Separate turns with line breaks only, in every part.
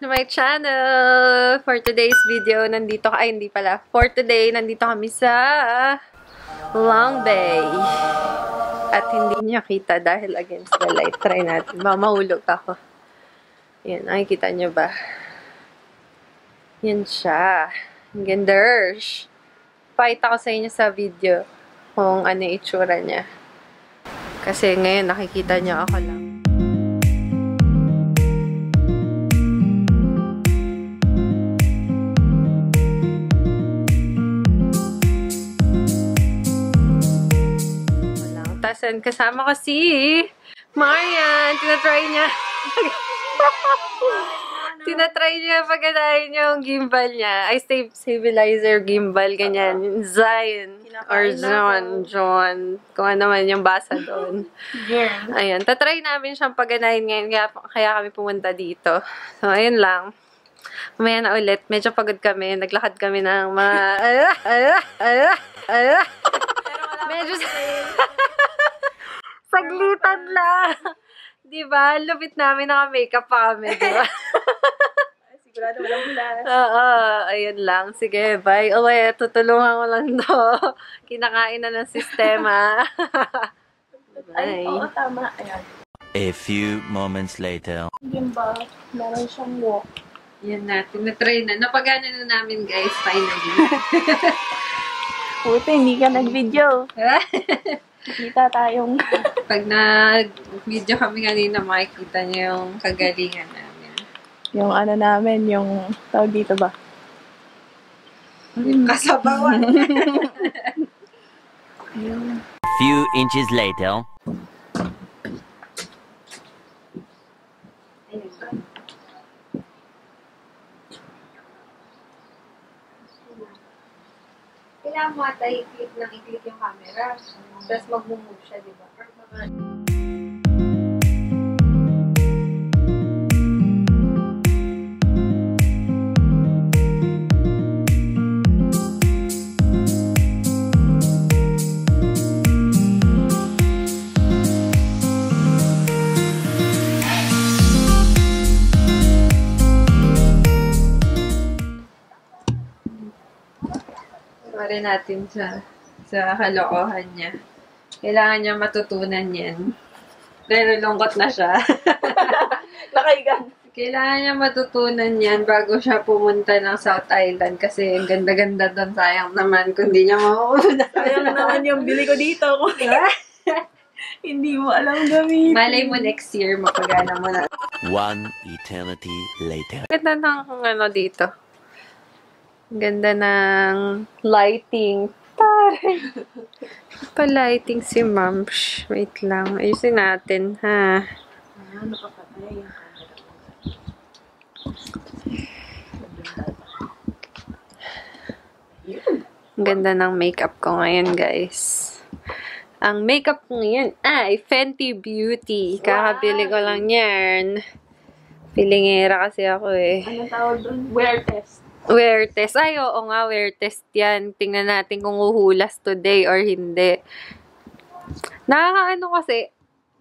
to my channel! For today's video, nandito ka, ay hindi pala. For today, nandito kami sa Long Bay. At hindi niya kita dahil against the light. Try natin. Baka mahulog ako. Yan, nakikita niyo ba? Yan siya. Ang ganders. Pakita ko sa inyo sa video kung ano itsura niya. Kasi ngayon nakikita niyo ako lang. Walang tasan. Kasama ko si Marian. Tinatry niya. Tinatry niya pagkadahin yung gimbal niya. Ay, stav- stabilizer gimbal, ganyan. Zion. Or John. John. Kung ano man yung basa doon.
Yeah.
Ayan, tatry namin siyang paganahin ngayon, kaya, kaya kami pumunta dito. So, ayun lang. Mamaya na ulit, medyo pagod kami, naglakad kami ng mga. Medyo, saglitan lang. Di ba? Lupit namin, naka-makeup pa kami, di ba?
Sigurado walang hulas.
Oo, ayun lang. Sige, bye. Uwe, tutulungan ko lang to. Kinakain na ng sistema.
Ay, oo, tama. Ayan.
A few moments later.
Ba, meron siyang walk.
Yan na, tinatry na. Napagana na namin, guys, finally.
Buti, hindi ka nag-video. Kita tayong...
Pag nag-video kami kanina, makikita niyo yung kagalingan namin.
Yung ano namin, yung tawag dito ba?
Yung kasabawan.
Few inches later.
Kailangan mo ata i-click ng i-click yung camera. Tapos mag-move siya, di ba? Pare natin sa sa kalokohan niya. Kailangan niya matutunan yan. Dahil lungkot na siya.
Nakaigan.
Kailangan niya matutunan yan bago siya pumunta ng South Island kasi ang ganda-ganda doon. Sayang naman kung di niya mauuna.
Sayang naman yung bili ko dito. hindi mo alam gamitin.
Malay mo next year, mapagana mo na.
One eternity later.
Ganda ng ano dito. Ganda ng lighting. Pare. Pa-lighting si ma'am. Shh, Wait lang. Ayusin natin, ha?
Ano pa patay?
Ang ganda ng makeup ko ngayon, guys. Ang makeup ko ngayon ay Fenty Beauty. Kakabili ko lang yan. Pilingera kasi ako eh.
Ano tawag doon? Wear test.
Wear test. Ay, oo nga, wear test yan. Tingnan natin kung uhulas today or hindi. Nakakaano kasi,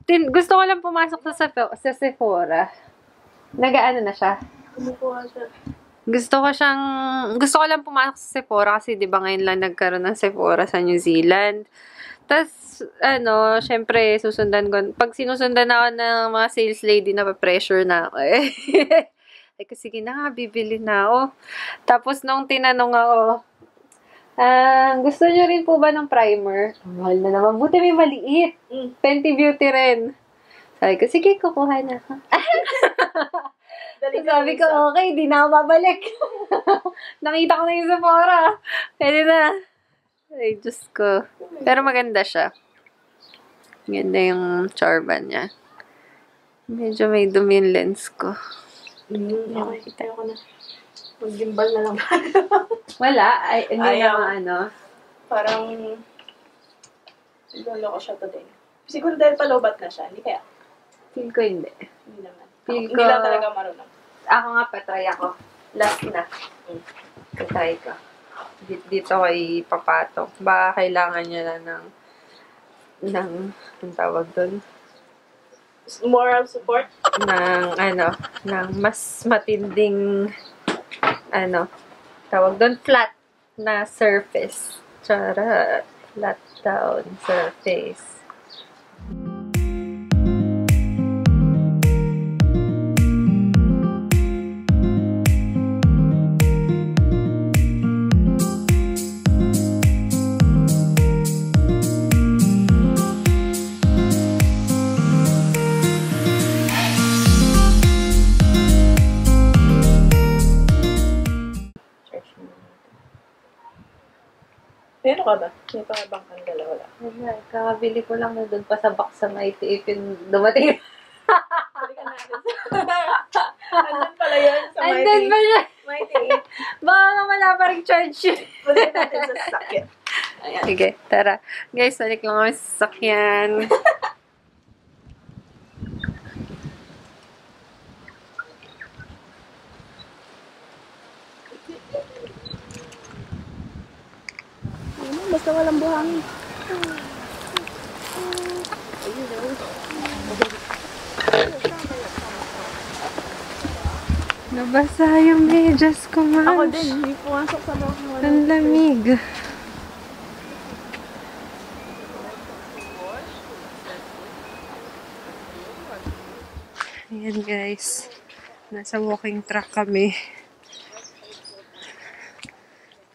tin gusto ko lang pumasok sa, Sepho- sa Sephora. Nagaano na siya.
Kumukuha siya.
Gusto ko siyang, gusto ko lang pumasok sa Sephora kasi di ba ngayon lang nagkaroon ng Sephora sa New Zealand. Tapos, ano, syempre, susundan ko, pag sinusundan ako ng mga sales lady na pressure na ako eh. Kasi sige na nga, bibili na ako. Tapos, nung tinanong ako, ah, gusto niyo rin po ba ng primer? Mahal na naman. Buti may maliit.
Mm.
Fenty Beauty rin. Sabi ko, sige, kukuha na ako. So, sabi ko, okay, di na ako babalik. Nakita ko na yung Sephora. Pwede na. Ay, Diyos ko. Pero maganda siya. Ganda yung charban niya. Medyo may dumi yung lens ko.
Mm, okay, ayoko na. Mag-gimbal na lang.
Wala. Ay, hindi
Ayaw.
naman ano.
Parang, siguro ko siya today. Siguro dahil palobat na siya. Hindi kaya.
Feel ko hindi.
Hindi naman.
Feel
Hindi
ko-
lang talaga marunong.
Ako nga, patry ako. Last na. Patry ko. Dito, dito ko ipapatok. Baka kailangan niya na ng ng, ang tawag doon,
Moral support.
ng ano, ng mas matinding ano, tawag doon flat na surface. Charot. Flat down surface.
Meron ka ba? May pa bang kang dala wala?
Wala, kakabili ko lang na doon pa sa box sa may yung dumating.
Balikan natin. Andun pala yun sa
And then siya?
Mighty.
Baka nga wala pa rin charge yun.
Balikan natin sa sakit. Ayan.
Sige, tara. Guys, balik lang kami sa sasakyan.
Basta walang buhangin.
Nabasa yung medyas ko, ma'am.
Ako din, hindi pumasok sa loob ng
Ang lamig. Ayan guys. Nasa walking track kami.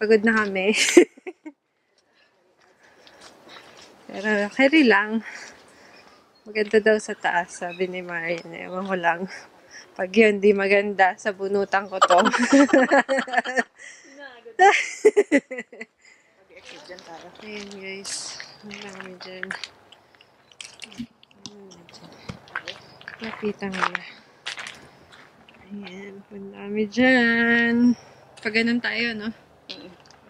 Pagod na kami. Pero carry lang. Maganda daw sa taas, sabi ni Marian. Ewan ko lang. Pag yun, di maganda, sa bunutan ko to. Ayan guys. Ang dami dyan. Ang dami dyan. Lapitan ko na. Ayan. Ang dami dyan. Pag ganun tayo, no?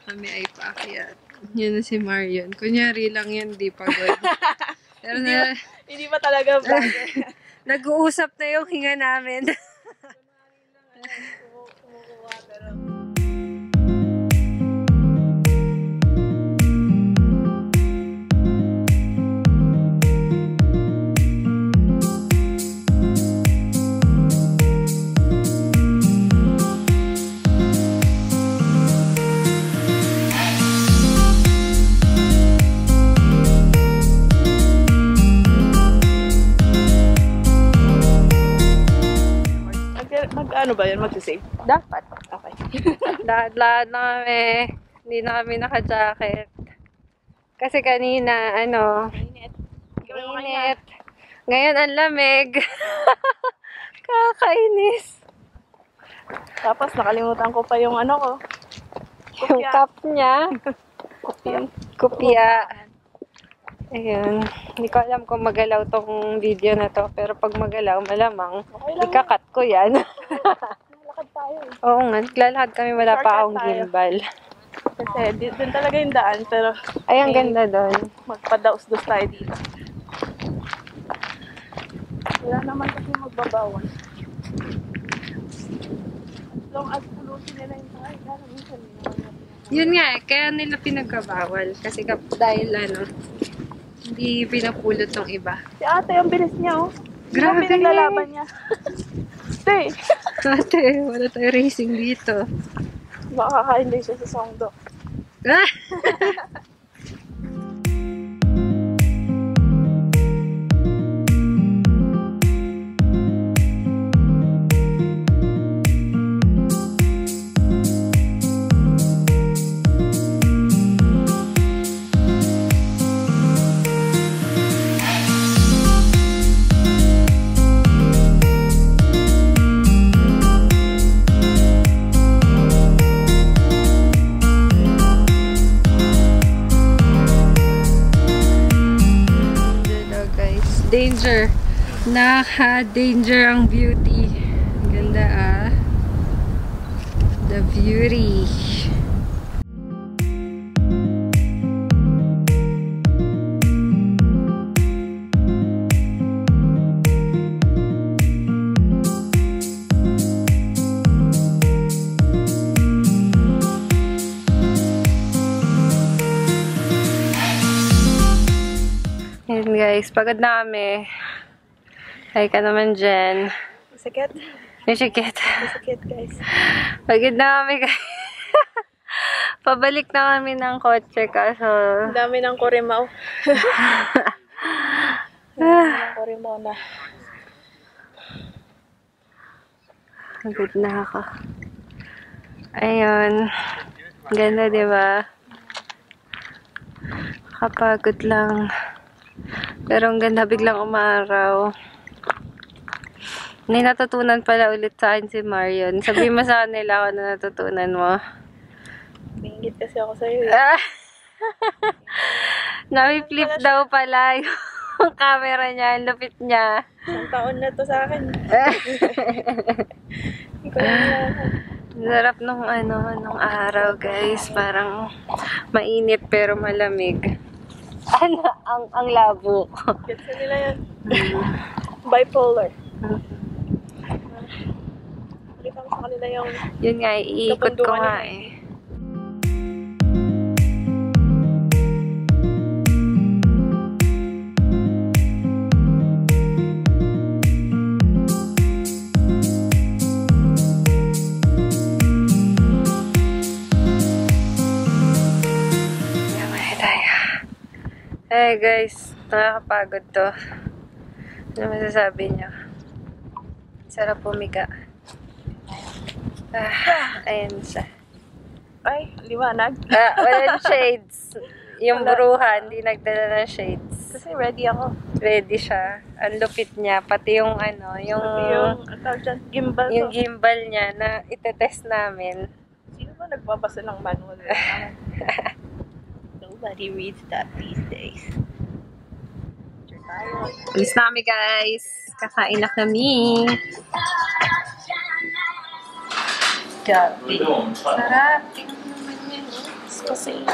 Kami ay paakyat. Yan na si Marion. Kunyari lang yan, di pagod. Pero na,
Hindi pa talaga vlogger.
nag-uusap na yung hinga namin.
Magsisave?
Dapat.
Okay.
Lahat-lahat na kami. Hindi na kami naka-jacket. Kasi kanina, ano,
kanya.
init. Ngayon, ang lamig. Kakainis.
Tapos nakalimutan ko pa yung ano ko.
Yung
Kopya.
cup niya,
Yung
kopya. Ayun. Hindi ko alam kung magalaw tong video na to. Pero pag magalaw, malamang,
Okay lang.
ikakat ko yan.
Tayo eh.
Oo nga, naglalakad kami, wala pa akong
tayo.
gimbal.
Kasi di, dun talaga yung daan. Pero
Ay, ang ganda doon.
magpadaos-dos tayo dito. Wala naman kasi magbabawal. Long as pulutin nila yung tayo. Lalo minsan hindi naman natin.
Yun nga eh, kaya nila pinagkabawal. Kasi kap- dahil ano, hindi pinapulot ng iba.
Si ate, ang bilis niya oh.
Grabe.
Grabe. Pinaglalaban niya. Ate,
Ate, wala tayo racing dito.
baka kakain din siya sa songdo.
Ah! Naka-danger ang beauty. Ganda ah. The beauty. Guys, pagod na kami. Ay ka naman dyan.
Sakit.
Yung sikit.
Sakit, guys.
Pagod na kami guys. Pabalik na kami ng kotse kaso
Ang dami ng kurimaw. Ang dami ng kurimaw na.
pagod na ako. Ayun. Ganda, di ba? Kapagod lang. Pero ang ganda biglang umaraw. May natutunan pala ulit sa akin si Marion. Sabi mo sa kanila ano natutunan mo.
Bingit kasi ako sa'yo. Eh.
Ah! Nami-flip daw pala yung camera niya, ang lupit niya.
Isang taon na to sa akin.
Sarap nung ano, nung araw guys. Parang mainit pero malamig. Ano, ang, ang labo.
Gets nila yan. Bipolar. Kanila yung
Yun nga, iikot ko nga eh. Hey guys, nakakapagod to. Ano masasabi niyo? Sarap pumiga. Ah, ayan siya.
Ay, liwanag.
Ah, walang shades. Yung bruha, hindi nagdala ng shades.
Kasi ready ako.
Ready siya. Ang lupit niya. Pati yung ano, yung,
Pati yung, tawag dyan, gimbal
yung
ko.
gimbal niya na itetest namin.
Sino ba nagbabasa ng manual? Nobody reads that these days.
Alis na kami guys. Kakain na kami. Gabi. Sarap. Tingnan naman yan.
Kasi,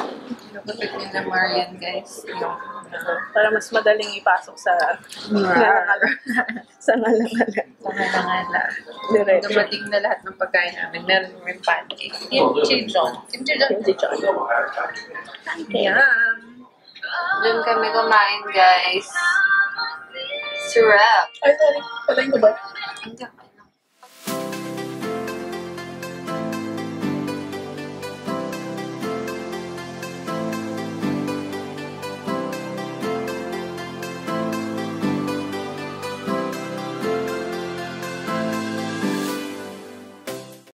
Lupit niya na Marian guys. Yung
para mas madaling ipasok sa ngalangala. sa ngalangala.
Nangangala.
Diretso.
Dumating na lahat ng pagkain namin. Meron kami pancake. Kimchi John. Kimchi John.
Hindi John.
Yum! Doon kami kumain, guys. Sarap.
Ay, sorry. Patay ko ba?
Hindi.